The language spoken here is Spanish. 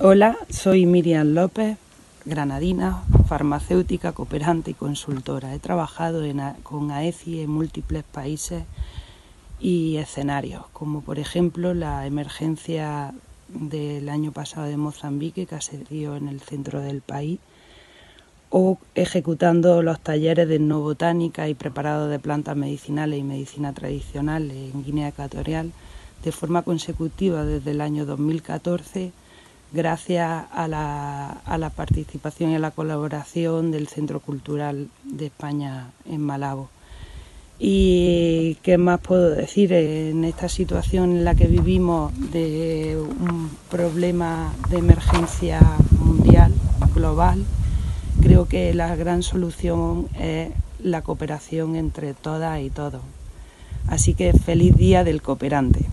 Hola, soy Miriam López, granadina, farmacéutica, cooperante y consultora. He trabajado con AECI en múltiples países y escenarios, como por ejemplo la emergencia del año pasado de Mozambique que se dio en el centro del país, o ejecutando los talleres de etnobotánica y preparado de plantas medicinales y medicina tradicional en Guinea Ecuatorial de forma consecutiva desde el año 2014 gracias a la, participación y a la colaboración del Centro Cultural de España en Malabo. ¿Y qué más puedo decir? En esta situación en la que vivimos de un problema de emergencia mundial, global, creo que la gran solución es la cooperación entre todas y todos. Así que feliz día del cooperante.